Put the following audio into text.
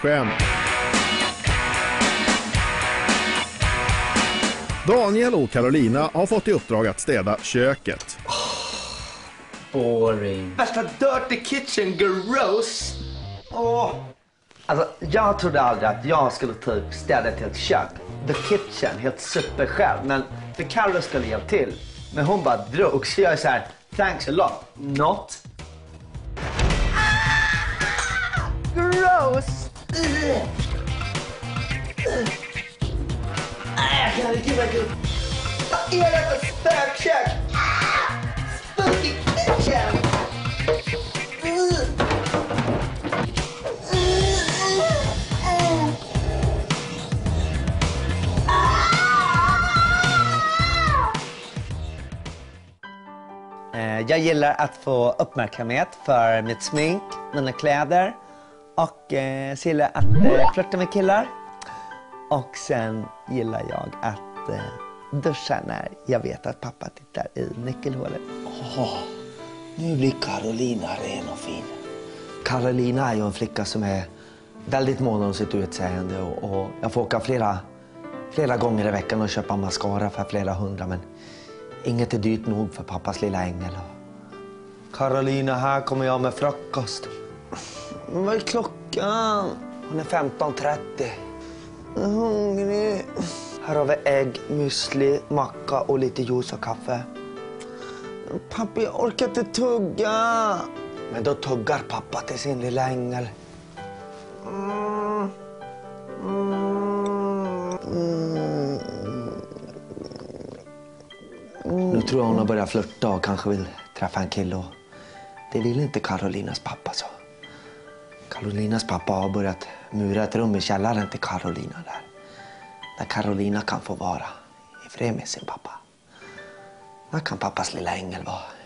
bortskämd. Daniel och Carolina har fått i uppdrag att städa köket. Boring. Värsta dirty kitchen gross. Åh. Alltså, jag trodde aldrig att jag skulle typ städa ett helt kök. The kitchen, helt super själv. Men för Carro skulle hjälpa till. Men hon bara drog. Så jag är så här, thanks a lot. Not. Nej, jag kan inte verkligen... Vad är det för spökkök? Spooky kitchen! Jag gillar att få uppmärksamhet för mitt smink, mina kläder och eh, så gillar jag att eh, flirta med killar. Och sen gillar jag att eh, duscha när jag vet att pappa tittar i nyckelhålet. Nu blir Carolina ren och fin. Carolina är ju en flicka som är väldigt mån om sitt utseende och, och jag får åka flera, flera gånger i veckan och köpa mascara för flera hundra men inget är dyrt nog för pappas lilla ängel. Carolina, här kommer jag med frukost. Vad är klockan? Hon är 15.30. Jag är hungrig. Här har vi ägg, müsli, macka och lite juice och kaffe. Pappa, jag orkar inte tugga. Men då tuggar pappa till sin lilla ängel. Mm. Mm. Nu tror jag hon har börjat flirta och kanske vill träffa en kille. Och det vill inte Carolinas pappa så. Karolinas pappa har börjat mura ett rum i källaren till Karolina där. Där Karolina kan få vara i fred med sin pappa. Där kan pappas lilla ängel vara.